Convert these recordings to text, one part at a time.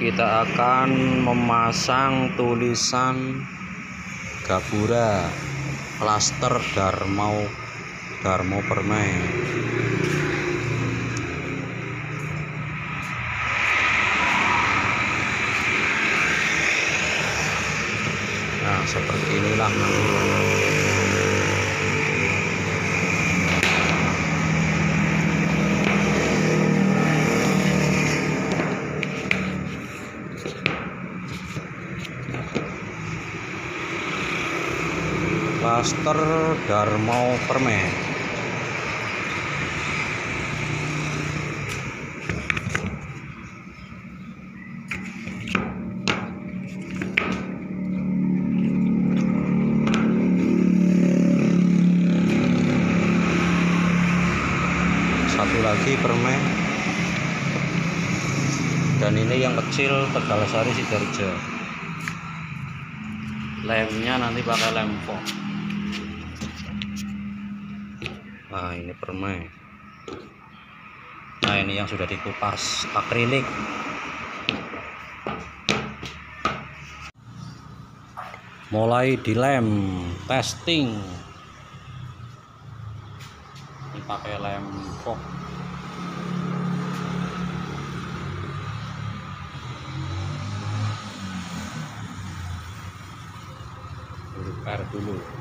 kita akan memasang tulisan Gapura Plaster Darmau Darmo Permai. Nah seperti inilah nanti Plaster Darmo Permen satu lagi permen dan ini yang kecil Tegal Sari Sidoarjo lemnya nanti pakai lem foam nah ini permen. Nah ini yang sudah dikupas akrilik. Mulai dilem testing. Ini pakai lem repair dulu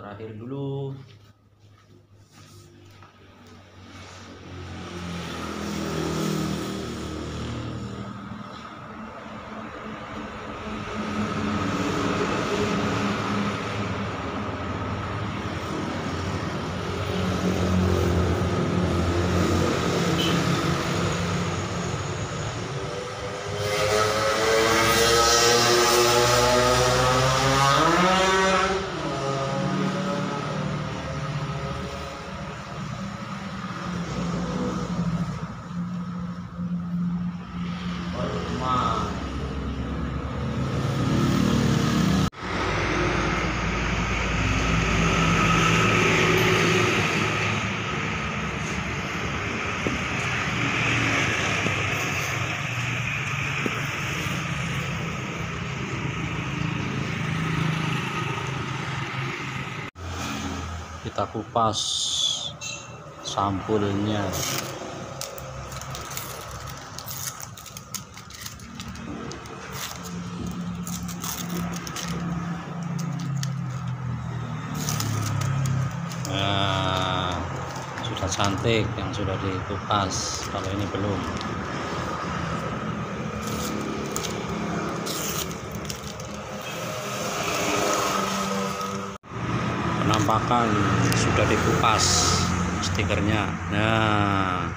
terakhir dulu kita kupas sampulnya. Nah sudah cantik yang sudah dikupas kalau ini belum penampakan sudah dikupas stikernya. Nah